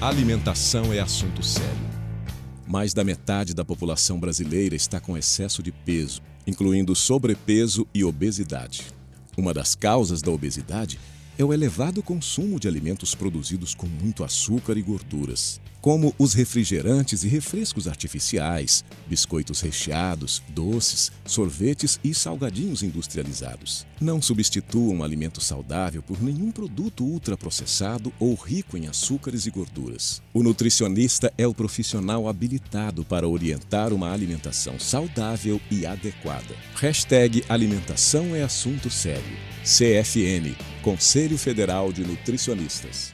Alimentação é assunto sério. Mais da metade da população brasileira está com excesso de peso, incluindo sobrepeso e obesidade. Uma das causas da obesidade é o elevado consumo de alimentos produzidos com muito açúcar e gorduras, como os refrigerantes e refrescos artificiais, biscoitos recheados, doces, sorvetes e salgadinhos industrializados. Não substitua um alimento saudável por nenhum produto ultraprocessado ou rico em açúcares e gorduras. O nutricionista é o profissional habilitado para orientar uma alimentação saudável e adequada. Hashtag alimentação é assunto sério. CFN Conselho Federal de Nutricionistas.